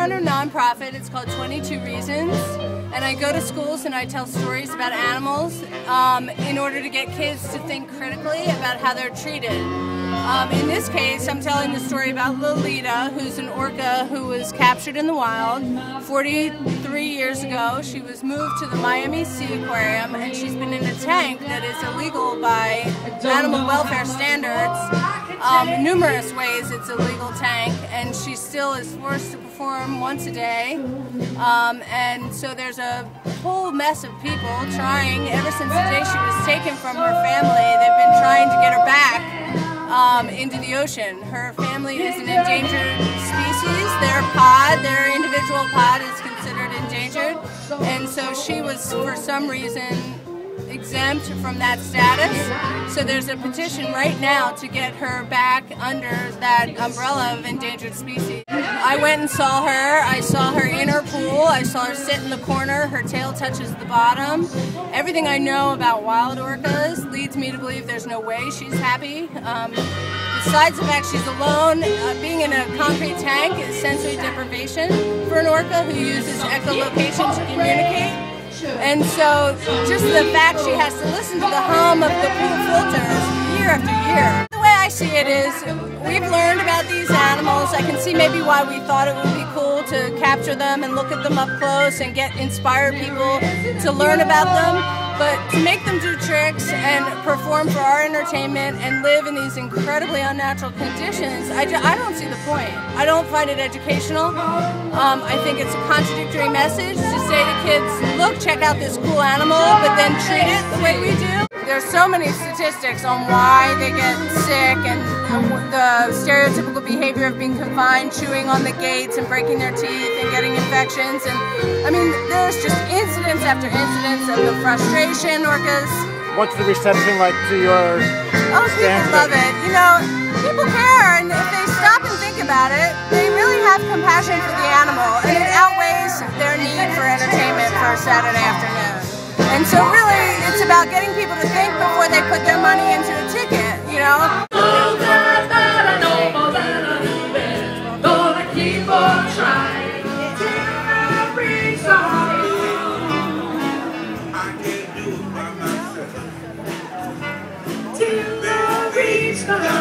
run a nonprofit. It's called 22 Reasons. And I go to schools and I tell stories about animals um, in order to get kids to think critically about how they're treated. Um, in this case, I'm telling the story about Lolita, who's an orca who was captured in the wild 43 years ago. She was moved to the Miami Seaquarium and she's been in a tank that is illegal by animal welfare standards. Um, numerous ways it's a legal tank and she still is forced to perform once a day. Um, and so there's a whole mess of people trying, ever since the day she was taken from her family, they've been trying to get her back um, into the ocean. Her family is an endangered species. Their pod, their individual pod is considered endangered. And so she was, for some reason, exempt from that status. So there's a petition right now to get her back under that umbrella of endangered species. I went and saw her. I saw her in her pool. I saw her sit in the corner. Her tail touches the bottom. Everything I know about wild orcas leads me to believe there's no way she's happy. Um, besides the fact she's alone, uh, being in a concrete tank is sensory deprivation for an orca who uses echolocation to communicate. And so just the fact she has to listen to the hum of the pool filters year after year. The way I see it is we've learned about these animals. I can see maybe why we thought it would be cool to capture them and look at them up close and get inspired people to learn about them. But to make them do tricks and perform for our entertainment and live in these incredibly unnatural conditions, I, I don't see the point. I don't find it educational. Um, I think it's a contradictory message to say to kids, look, check out this cool animal, but then treat it the way we do. There's so many statistics on why they get sick and the stereotypical behavior of being confined, chewing on the gates and breaking their teeth and getting infections. And I mean, there's just after incidents of the frustration orcas. What's the reception like to your Oh, people love it. You know, people care, and if they stop and think about it, they really have compassion for the animal, and it outweighs their need for entertainment for a Saturday afternoon. And so really, it's about getting people to think before they put their money into a ticket, you know? till I reach the